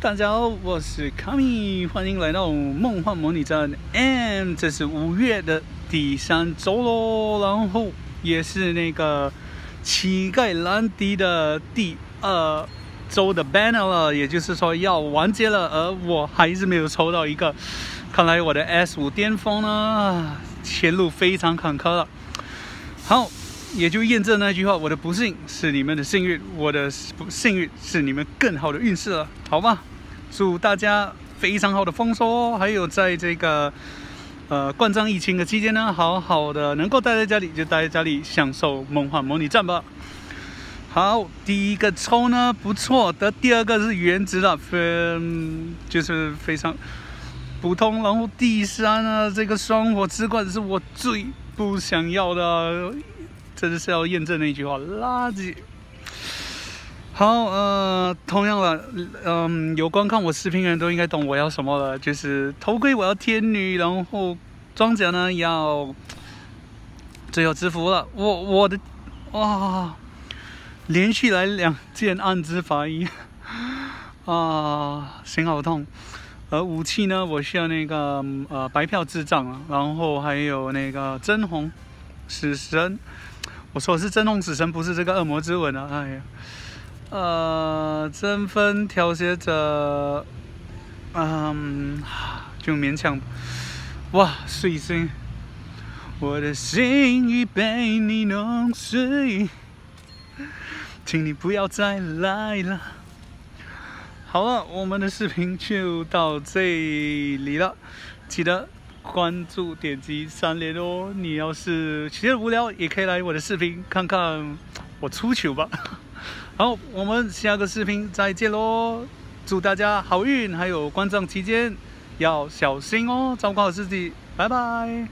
大家好，我是卡米，欢迎来到梦幻模拟站 M。这是五月的第三周喽，然后也是那个乞丐兰迪的第二周的 banner 了，也就是说要完结了，而我还是没有抽到一个。看来我的 S 五巅峰呢，前路非常坎坷了。好。也就验证那句话：我的不幸是你们的幸运，我的不幸运是你们更好的运势了，好吧？祝大家非常好的丰收哦，还有在这个呃冠状疫情的期间呢，好好的能够待在家里就待在家里，享受梦幻模拟战吧。好，第一个抽呢不错的，第二个是原值的，非就是非常普通。然后第三呢，这个双火之冠是我最不想要的。这就是要验证那句话，垃圾。好，呃，同样的，嗯，有观看我视频的人都应该懂我要什么了，就是头盔我要天女，然后装甲呢要最后制服了。我我的哇，连续来两件暗之法衣，啊，心好痛。而武器呢，我需要那个呃白票智障，然后还有那个真红死神。我说是真龙死神，不是这个恶魔之吻啊！哎呀，呃，争分调节者，嗯，就勉强。哇，碎心，我的心已被你弄碎，请你不要再来了。好了，我们的视频就到这里了，记得。关注点击三连哦！你要是闲得无聊，也可以来我的视频看看我出球吧。好，我们下个视频再见喽！祝大家好运，还有观众期间要小心哦，照顾好自己，拜拜。